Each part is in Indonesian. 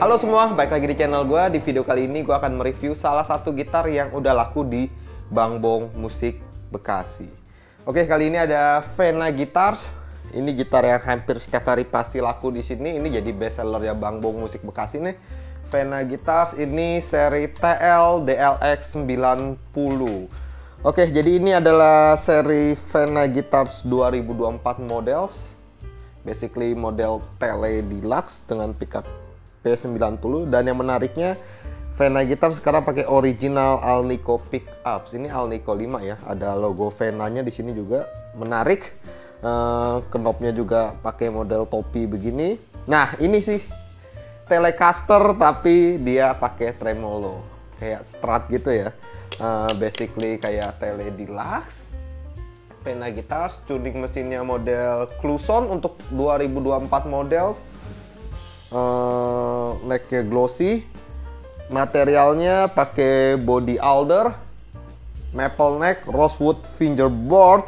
Halo semua, balik lagi di channel gue. Di video kali ini gue akan mereview salah satu gitar yang udah laku di Bang Bong Musik Bekasi. Oke, kali ini ada Vena Guitars. Ini gitar yang hampir setiap hari pasti laku di sini. Ini jadi best seller ya Bang Bong Musik Bekasi nih. Vena Guitars ini seri TL DLX 90. Oke, jadi ini adalah seri Vena Guitars 2024 models. Basically model Tele Deluxe dengan pickup P90 dan yang menariknya Vena Gitar sekarang pakai original Alnico pickups. Ini Alnico 5 ya. Ada logo Vena-nya di sini juga. Menarik. Uh, knobnya juga pakai model topi begini. Nah, ini sih Telecaster tapi dia pakai tremolo. Kayak Strat gitu ya. Uh, basically kayak Tele Deluxe. Vena Guitars, tuning mesinnya model Cluson untuk 2024 model uh, necknya glossy materialnya pakai body alder maple neck rosewood fingerboard.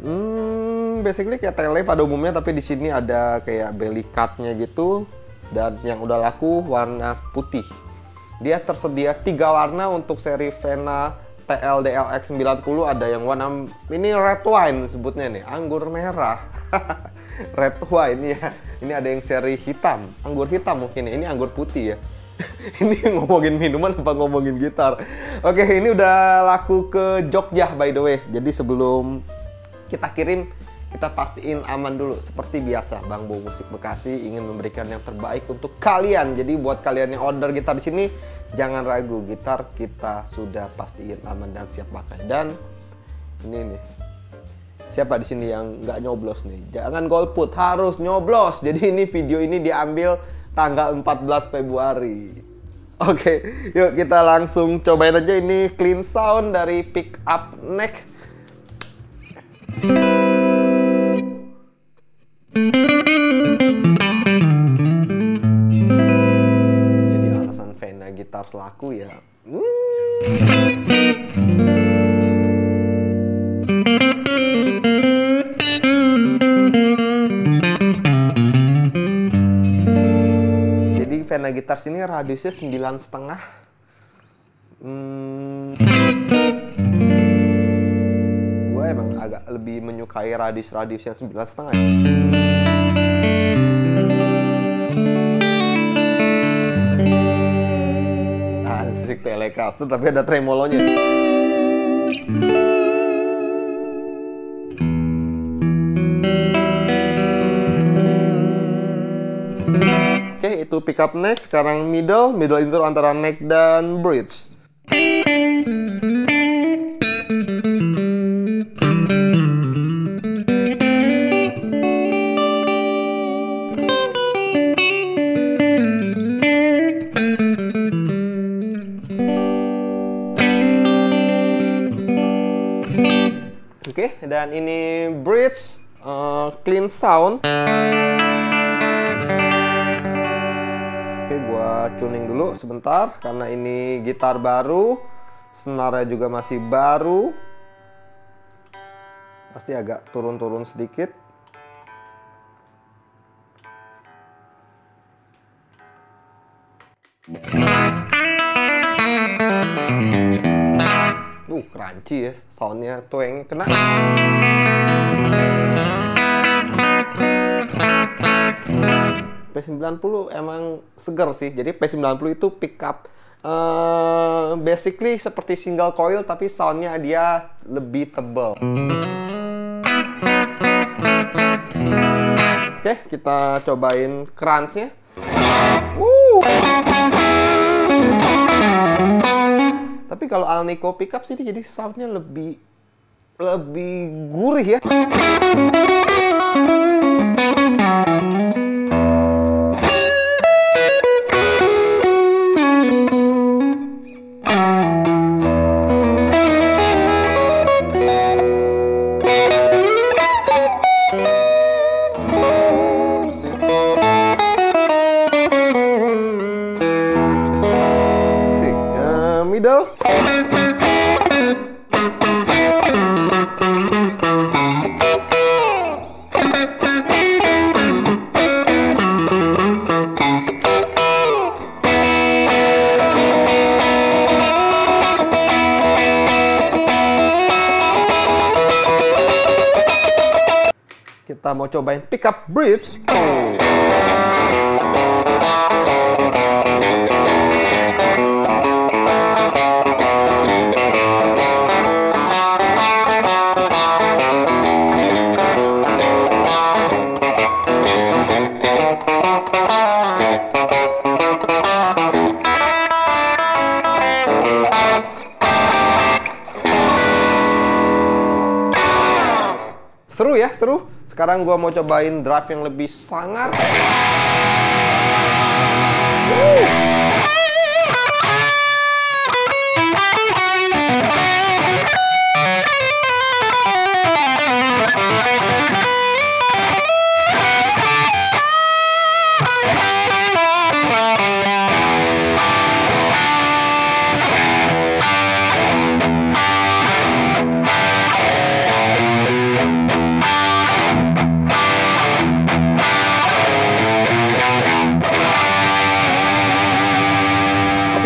Hmm, basically kayak tele pada umumnya tapi di sini ada kayak belly cutnya gitu. Dan yang udah laku warna putih. Dia tersedia tiga warna untuk seri Vena TLDLX 90 ada yang warna ini red wine sebutnya nih anggur merah red wine ya ini ada yang seri hitam, anggur hitam mungkin ya. Ini anggur putih ya. ini ngomongin minuman apa ngomongin gitar? Oke, ini udah laku ke Jogja by the way. Jadi sebelum kita kirim, kita pastiin aman dulu. Seperti biasa, Bang Bo Musik Bekasi ingin memberikan yang terbaik untuk kalian. Jadi buat kalian yang order gitar di sini, jangan ragu, gitar kita sudah pastiin aman dan siap pakai. Dan ini nih, siapa di sini yang nggak nyoblos nih? Jangan golput, harus nyoblos. Jadi ini video ini diambil tanggal 14 Februari. Oke, yuk kita langsung cobain aja ini clean sound dari pick up neck. Vena Guitars ini radiusnya sembilan setengah. Hmm, gue emang agak lebih menyukai radius-radius yang sembilan setengah. Asik Telecaster tapi ada tremolonya. Oke, itu pick up neck. Sekarang middle. Middle itu antara neck dan bridge. Oke, dan ini bridge uh, clean sound. Tuning dulu sebentar karena ini gitar baru senarnya juga masih baru. Pasti agak turun-turun sedikit. Uh, crunchy ya soundnya tuengnya kena P90 emang seger sih. Jadi P90 itu pickup uh, basically seperti single coil tapi soundnya dia lebih tebal. Oke, kita cobain crunch-nya. Tapi kalau Alnico pickup sih jadi soundnya lebih lebih gurih ya. Kita mau cobain pickup bridge. Seru. Sekarang gua mau cobain drive yang lebih sangar. Woo!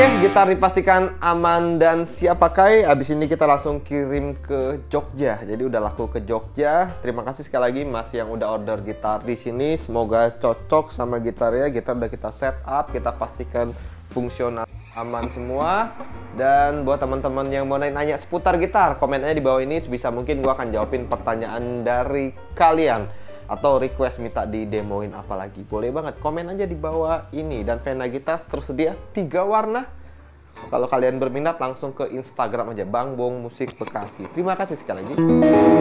Oke, gitar dipastikan aman dan siap pakai. Abis ini kita langsung kirim ke Jogja. Jadi udah laku ke Jogja. Terima kasih sekali lagi Mas yang udah order gitar di sini. Semoga cocok sama gitarnya. Gitar udah kita set up, kita pastikan fungsional aman semua. Dan buat teman-teman yang mau nanya seputar gitar, komen aja di bawah ini. Sebisa mungkin gua akan jawabin pertanyaan dari kalian atau request minta di demoin apa lagi. Boleh banget komen aja di bawah ini. Dan Vena Gitar tersedia tiga warna. Kalau kalian berminat langsung ke Instagram aja Bang Bong Musik Bekasi. Terima kasih sekali lagi